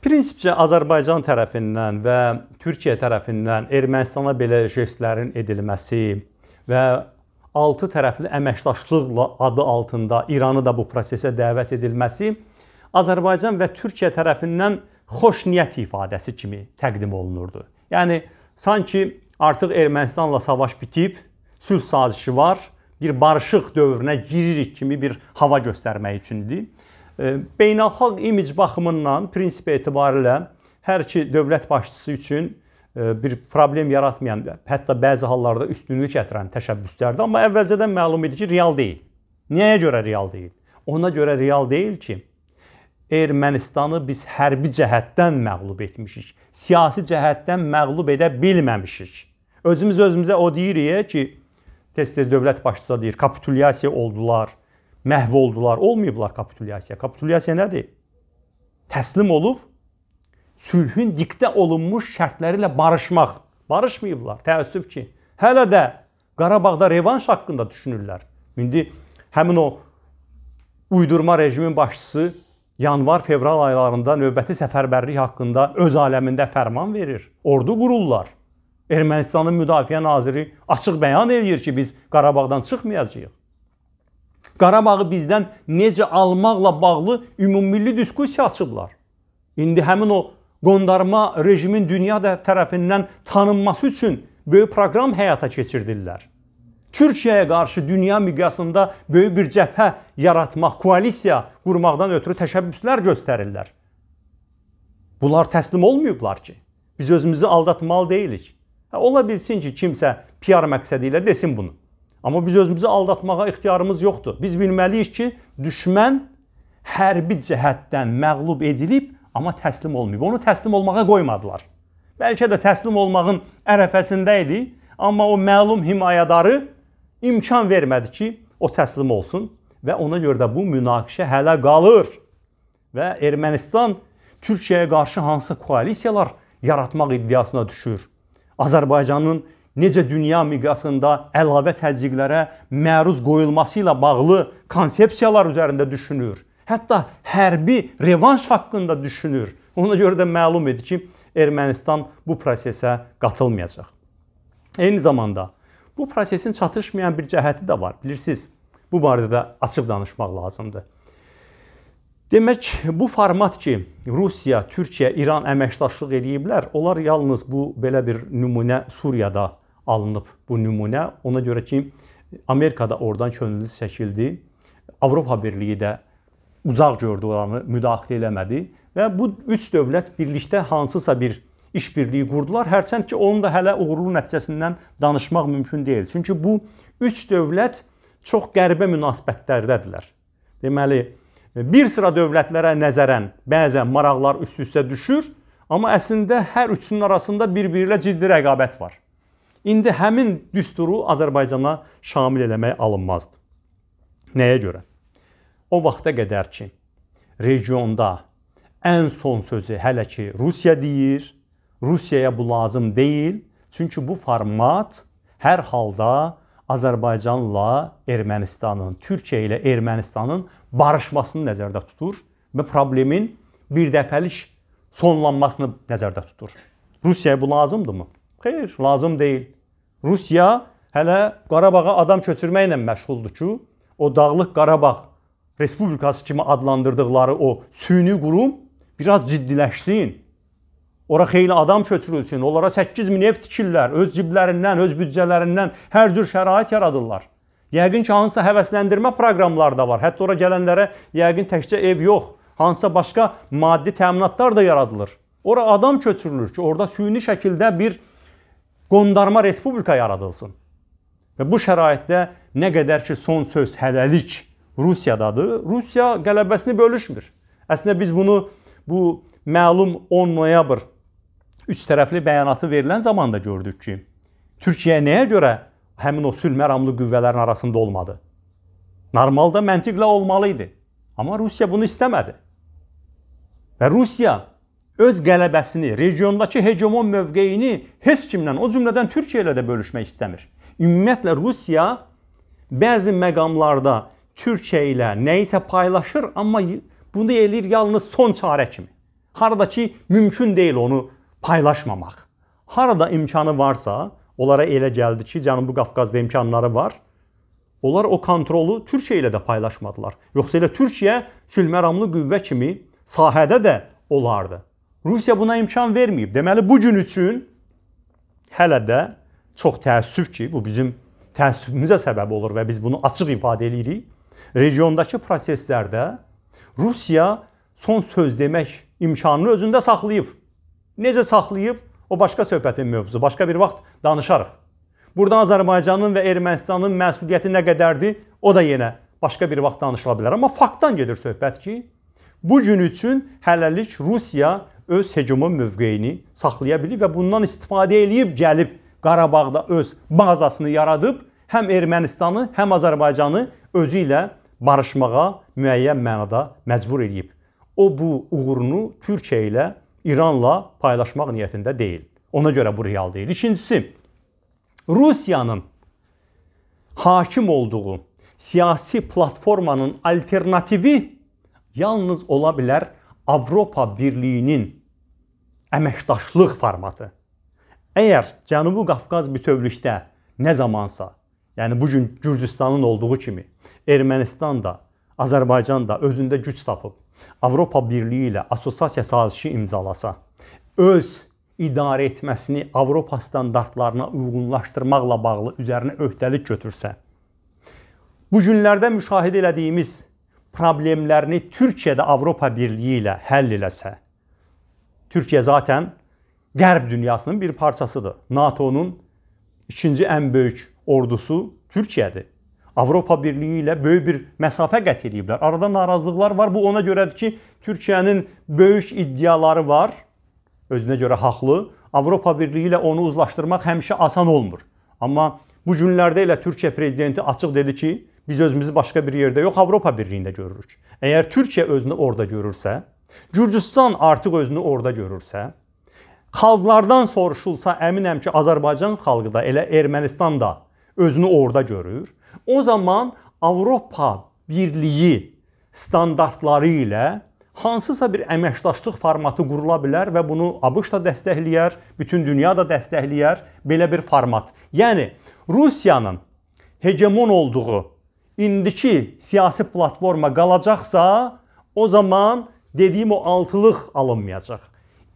Prinsipcə Azərbaycan tərəfindən və Türkiyə tərəfindən Ermənistana belə jestlərin edilməsi və altı tərəfli əməkdaşlıqla adı altında İranı da bu prosesə dəvət edilməsi Azərbaycan və Türkiyə tərəfindən xoş niyyət ifadəsi kimi təqdim olunurdu. Yəni sanki artıq Ermənistanla savaş bitib, sülh sazişi var, bir barışıq dövrünə giririk kimi bir hava göstərmək üçündür. Beynəlxalq imic baxımından prinsip etibarilə hər iki dövlət başçısı üçün bir problem yaratmayan, hətta bəzi hallarda üstünlük gətirən təşəbbüslərdir, amma əvvəlcədən məlum idi ki, real deyil. Nəyə görə real deyil? Ona görə real deyil ki, Ermənistanı biz hərbi cəhətdən məğlub etmişik. Siyasi cəhətdən məğlub edə bilməmişik. Özümüz özümüzə o deyirik ki, tez-tez dövlət başçısı deyir, kapitulyasiya oldular, məhv oldular. Olmayıblar kapitulyasiya. Kapitulyasiya nədir? Təslim olub sülhün diktə olunmuş şərtləri ilə barışmaq. Barışmayıblar. Təəssüf ki, hələ də Qarabağda revanş haqqında düşünürlər. İndi həmin o uydurma rejimin başçısı yanvar-fevral aylarında növbəti səfərbərlik haqqında öz aləmində fərman verir. Ordu qururlar. Ermənistanın müdafiə naziri açıq bəyan eləyir ki, biz Qarabağdan çıxmayacağıq. Qarabağı bizdən necə almaqla bağlı ümummilli diskussiya açıblar. İndi həmin o qondarma rejimin dünya tərəfindən tanınması üçün böyük proqram həyata keçirdirlər. Türkiyəyə qarşı dünya miqyasında böyük bir cəbhə yaratmaq, koalisiya qurmaqdan ötürü təşəbbüslər göstərirlər. Bunlar təslim olmayıblar ki. Biz özümüzü aldatmalı deyilik. Hə, ola bilsin ki, kimsə PR məqsədi ilə desin bunu. Amma biz özümüzü aldatmağa ixtiyarımız yoxdur. Biz bilməliyik ki, düşmən hərbi cəhətdən məğlub edilib, amma təslim olmayıb. Onu təslim olmağa qoymadılar. Bəlkə də təslim olmağın ərəfəsində idi, amma o məlum himayədarı imkan vermədi ki, o təslim olsun və ona görə də bu münaqişə hələ qalır. Və Ermənistan Türkiyəyə qarşı hansı koalisiyalar yaratmaq iddiasına düşür. Azərbaycanın necə dünya miqyasında əlavə təzyiqlərə məruz qoyulması ilə bağlı konsepsiyalar üzərində düşünür. Hətta hərbi revanş haqqında düşünür. Ona görə də məlum idi ki, Ermənistan bu prosesə qatılmayacaq. Eyni zamanda Bu prosesin çatışmayan bir cəhəti də var. Bilirsiniz, bu barədə də açıq danışmaq lazımdır. Demək, bu format ki, Rusiya, Türkiyə, İran əməkdaşlıq eləyiblər, onlar yalnız bu belə bir nümunə Suriyada alınıb bu nümunə. Ona görə ki, Amerika da oradan könüllü çəkildi. Avropa Birliyi də uzaq gördü oranı, müdaxilə eləmədi və bu üç dövlət birlikdə hansısa bir işbirliyi qurdular. Hərçənd ki, onun da hələ uğurlu nəticəsindən danışmaq mümkün deyil. Çünki bu üç dövlət çox qəribə münasibətlərdədirlər. Deməli, bir sıra dövlətlərə nəzərən bəzən maraqlar üst-üstə düşür, amma əslində hər üçünün arasında bir-biri ilə ciddi rəqabət var. İndi həmin düsturu Azərbaycana şamil eləmək alınmazdı. Nəyə görə? O vaxta qədər ki, regionda ən son sözü hələ ki Rusiya deyir, Rusiyaya bu lazım deyil. Çünki bu format hər halda Azərbaycanla Ermənistanın, Türkiyə ilə Ermənistanın barışmasını nəzərdə tutur və problemin birdəfəlik sonlanmasını nəzərdə tutur. Rusiyaya bu lazımdırmı? Xeyr, lazım deyil. Rusiya hələ Qarabağa adam köçürməklə məşğuldur ki, o Dağlıq Qarabağ Respublikası kimi adlandırdıqları o süni qurum biraz ciddiləşsin. Ora xeyli adam köçürülsün, onlara 8000 ev tikirlər, öz ciblərindən, öz büdcələrindən hər cür şərait yaradırlar. Yəqin ki, hansısa həvəsləndirmə proqramları da var. Hətta ora gələnlərə yəqin təkcə ev yox, hansısa başqa maddi təminatlar da yaradılır. Ora adam köçürülür ki, orada süni şəkildə bir qondarma respublika yaradılsın. Və bu şəraitdə nə qədər ki, son söz hələlik Rusiyadadır, Rusiya qələbəsini bölüşmür. Əslində biz bunu bu məlum 10 noyabr üç tərəfli bəyanatı verilən zamanda gördük ki, Türkiyə nəyə görə həmin o sülh məramlı qüvvələrin arasında olmadı? Normalda məntiqlə olmalı idi. Amma Rusiya bunu istəmədi. Və Rusiya öz qələbəsini, regiondakı hegemon mövqeyini heç kimlə, o cümlədən Türkiyə ilə də bölüşmək istəmir. Ümumiyyətlə Rusiya bəzi məqamlarda Türkiyə ilə nə isə paylaşır, amma bunu eləyir yalnız son çarə kimi. Harada ki mümkün deyil onu paylaşmamaq. Harada imkanı varsa, onlara elə gəldi ki, Cənubi Qafqazda imkanları var. Onlar o kontrolu Türkiyə ilə də paylaşmadılar. Yoxsa elə Türkiyə sülhməramlı qüvvə kimi sahədə də olardı. Rusiya buna imkan verməyib. Deməli bu gün üçün hələ də çox təəssüf ki, bu bizim təəssüfümüzə səbəb olur və biz bunu açıq ifadə edirik. Regiondakı proseslərdə Rusiya son söz demək imkanını özündə saxlayıb. Necə saxlayıb? O başqa söhbətin mövzusu. Başqa bir vaxt danışarıq. Burada Azərbaycanın və Ermənistanın məsuliyyəti nə qədərdir? O da yenə başqa bir vaxt danışıla bilər. Amma faktdan gedir söhbət ki, bu gün üçün hələlik Rusiya öz hegemon mövqeyini saxlaya bilib və bundan istifadə eləyib gəlib Qarabağda öz bazasını yaradıb həm Ermənistanı, həm Azərbaycanı özü ilə barışmağa müəyyən mənada məcbur eləyib. O bu uğurunu Türkiyə ilə, İranla paylaşmaq niyyətində deyil. Ona görə bu real deyil. İkincisi, Rusiyanın hakim olduğu siyasi platformanın alternativi yalnız ola bilər Avropa Birliyinin əməkdaşlıq formatı. Əgər Cənubi Qafqaz bütövlükdə nə zamansa, yəni bu gün Gürcüstanın olduğu kimi Ermənistan da, Azərbaycan da özündə güc tapıb Avropa Birliyi ilə assosiasiya sazişi imzalasa, öz idarə etməsini Avropa standartlarına uyğunlaşdırmaqla bağlı üzərinə öhdəlik götürsə, bu günlərdə müşahidə etdiyimiz problemlərini Türkiyədə Avropa Birliyi ilə həll eləsə, Türkiyə zaten Qərb dünyasının bir parçasıdır. NATO-nun ikinci ən böyük ordusu Türkiyədir. Avropa Birliyi ilə böyük bir məsafə qət ediblər. Arada narazılıqlar var. Bu ona görədir ki, Türkiyənin böyük iddiaları var özünə görə haqlı. Avropa Birliyi ilə onu uzlaşdırmaq həmişə asan olmur. Amma bu günlərdə elə Türkiyə prezidenti açıq dedi ki, biz özümüzü başqa bir yerdə yox, Avropa Birliyində görürük. Əgər Türkiyə özünü orada görürsə, Gürcüstan artıq özünü orada görürsə, xalqlardan soruşulsa, əminəm ki, Azərbaycan xalqı da, elə Ermənistan da özünü orada görür. O zaman Avropa Birliyi standartları ilə hansısa bir əməkdaşlıq formatı qurula bilər və bunu ABŞ da dəstəkləyər, bütün dünya da dəstəkləyər belə bir format. Yəni Rusiyanın hegemon olduğu indiki siyasi platforma qalacaqsa, o zaman dediyim o altılıq alınmayacaq.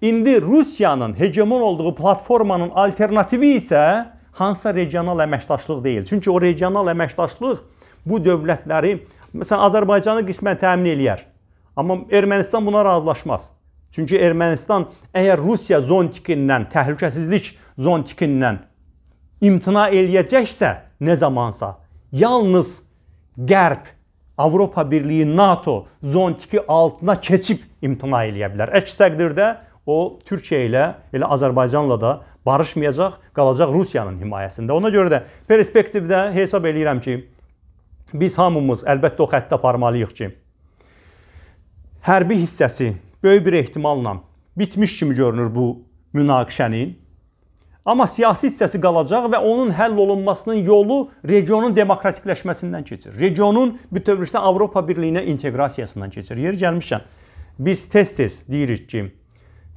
İndi Rusiyanın hegemon olduğu platformanın alternativi isə hansısa regional əməkdaşlıq deyil. Çünki o regional əməkdaşlıq bu dövlətləri məsələn Azərbaycanı qismən təmin eləyər. Amma Ermənistan buna razılaşmaz. Çünki Ermənistan əgər Rusiya zontikindən, təhlükəsizlik zontikindən imtina eləyəcəksə nə zamansa, yalnız Qərb, Avropa Birliyi, NATO zontiki altına keçib imtina eləyə bilər. Əks təqdirdə o Türkiyə ilə, elə Azərbaycanla da barışmayacaq, qalacaq Rusiyanın himayəsində. Ona görə də perspektivdə hesab eləyirəm ki, biz hamımız əlbəttə o xəttə aparmalıyıq ki, hərbi hissəsi böyük bir ehtimalla bitmiş kimi görünür bu münaqişənin. Amma siyasi hissəsi qalacaq və onun həll olunmasının yolu regionun demokratikləşməsindən keçir. Regionun bütövlükdə Avropa Birliyinə inteqrasiyasından keçir. Yer gəlmişəm. Biz tez-tez deyirik ki,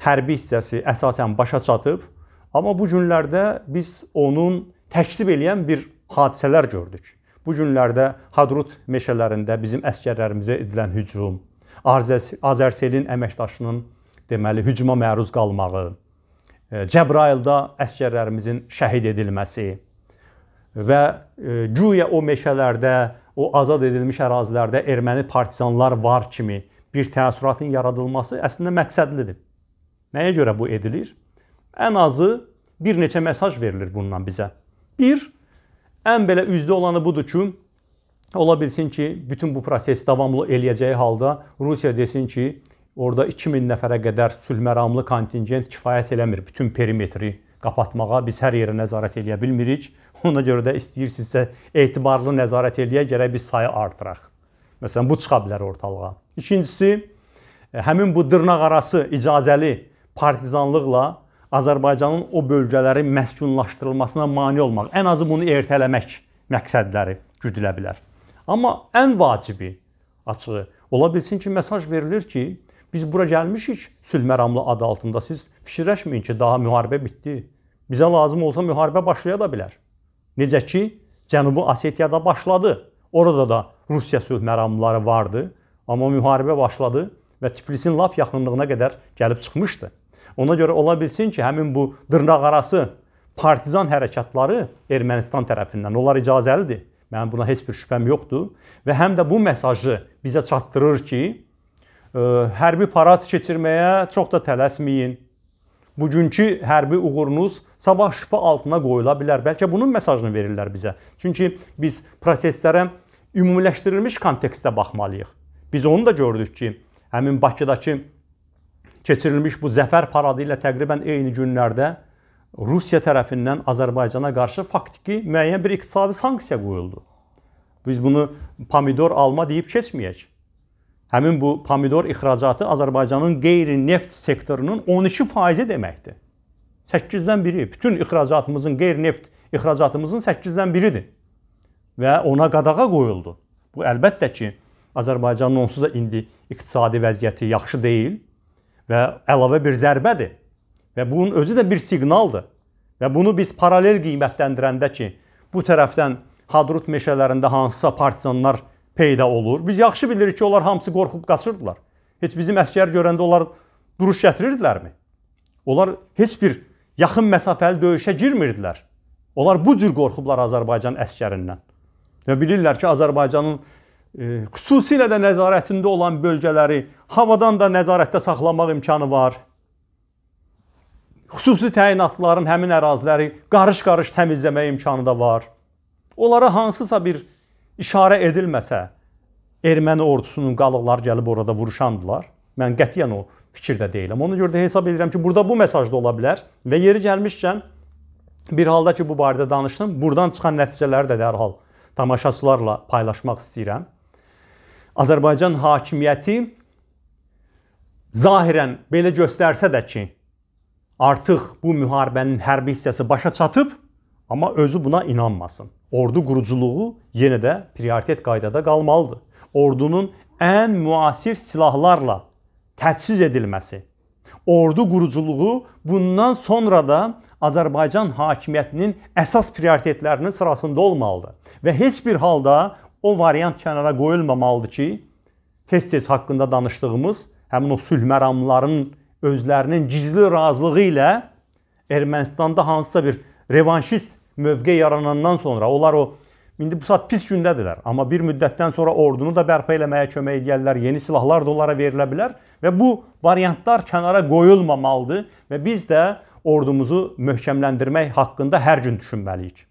hərbi hissəsi əsasən başa çatıb, amma bu günlərdə biz onun təkzib eləyən bir hadisələr gördük. Bu günlərdə Hadrut meşələrində bizim əskərlərimizə edilən hücum, Azərselin əməkdaşının deməli hücuma məruz qalmağı, Cəbrayılda əskərlərimizin şəhid edilməsi və e, güya o meşələrdə, o azad edilmiş ərazilərdə erməni partizanlar var kimi bir təəssüratın yaradılması əslində məqsədlidir. Nəyə görə bu edilir? Ən azı bir neçə mesaj verilir bundan bizə. Bir, ən belə üzdə olanı budur ki, Ola bilsin ki, bütün bu proses davamlı eləyəcəyi halda Rusiya desin ki, orada 2000 nəfərə qədər sülhməramlı kontingent kifayət eləmir bütün perimetri qapatmağa. Biz hər yerə nəzarət eləyə bilmirik. Ona görə də istəyirsinizsə etibarlı nəzarət eləyə gərək biz sayı artıraq. Məsələn, bu çıxa bilər ortalığa. İkincisi, e, həmin bu dırnaqarası icazəli partizanlıqla Azərbaycanın o bölgələrin məskunlaşdırılmasına mane olmaq, ən azı bunu ertələmək məqsədləri güdülə bilər. Amma ən vacibi açığı ola bilsin ki, mesaj verilir ki, Biz bura gəlmişik sülh məramlı adı altında. Siz fikirləşməyin ki, daha müharibə bitdi. Bizə lazım olsa müharibə başlaya da bilər. Necə ki, Cənubi Osetiyada başladı. Orada da Rusiya sülh məramlıları vardı, amma müharibə başladı və Tiflisin lap yaxınlığına qədər gəlib çıxmışdı. Ona görə ola bilsin ki, həmin bu dırnaqarası partizan hərəkatları Ermənistan tərəfindən onlar icazəlidir. Mənim buna heç bir şübhəm yoxdur və həm də bu mesajı bizə çatdırır ki, hərbi parad keçirməyə çox da tələsməyin. Bugünkü hərbi uğurunuz sabah şübhə altına qoyula bilər. Bəlkə bunun mesajını verirlər bizə. Çünki biz proseslərə ümumiləşdirilmiş kontekstdə baxmalıyıq. Biz onu da gördük ki, həmin Bakıdakı keçirilmiş bu zəfər paradı ilə təqribən eyni günlərdə Rusiya tərəfindən Azərbaycana qarşı faktiki müəyyən bir iqtisadi sanksiya qoyuldu. Biz bunu pomidor alma deyib keçməyək. Həmin bu pomidor ixracatı Azərbaycanın qeyri-neft sektorunun 12% deməkdir. 8-dən biri, bütün ixracatımızın, qeyri-neft ixracatımızın 8-dən biridir. Və ona qadağa qoyuldu. Bu əlbəttə ki, Azərbaycanın onsuz da indi iqtisadi vəziyyəti yaxşı deyil və əlavə bir zərbədir. Və bunun özü də bir siqnaldır. Və bunu biz paralel qiymətləndirəndə ki, bu tərəfdən Hadrut meşələrində hansısa partizanlar peyda olur. Biz yaxşı bilirik ki, onlar hamısı qorxub qaçırdılar. Heç bizim əskər görəndə onlar duruş gətirirdilər mi? Onlar heç bir yaxın məsafəli döyüşə girmirdilər. Onlar bu cür qorxublar Azərbaycan əskərindən. Və bilirlər ki, Azərbaycanın e, xüsusilə də nəzarətində olan bölgələri havadan da nəzarətdə saxlamaq imkanı var xüsusi təyinatlıların həmin əraziləri qarış-qarış təmizləmə imkanı da var. Onlara hansısa bir işarə edilməsə, erməni ordusunun qalıqları gəlib orada vuruşandılar. Mən qətiyyən o fikirdə deyiləm. Ona görə də hesab edirəm ki, burada bu mesaj da ola bilər və yeri gəlmişkən bir halda ki, bu barədə danışdım, burdan çıxan nəticələri də dərhal tamaşaçılarla paylaşmaq istəyirəm. Azərbaycan hakimiyyəti zahirən belə göstərsə də ki, artıq bu müharibənin hərbi hissəsi başa çatıb, amma özü buna inanmasın. Ordu quruculuğu yenə də prioritet qaydada qalmalıdır. Ordunun ən müasir silahlarla təchiz edilməsi, ordu quruculuğu bundan sonra da Azərbaycan hakimiyyətinin əsas prioritetlərinin sırasında olmalıdır və heç bir halda o variant kənara qoyulmamalıdır ki, tez-tez haqqında danışdığımız həmin o sülh məramlarının özlərinin gizli razılığı ilə Ermənistanda hansısa bir revanşist mövqe yaranandan sonra onlar o indi bu saat pis gündədirlər, amma bir müddətdən sonra ordunu da bərpa eləməyə kömək edərlər, yeni silahlar da onlara verilə bilər və bu variantlar kənara qoyulmamalıdır və biz də ordumuzu möhkəmləndirmək haqqında hər gün düşünməliyik.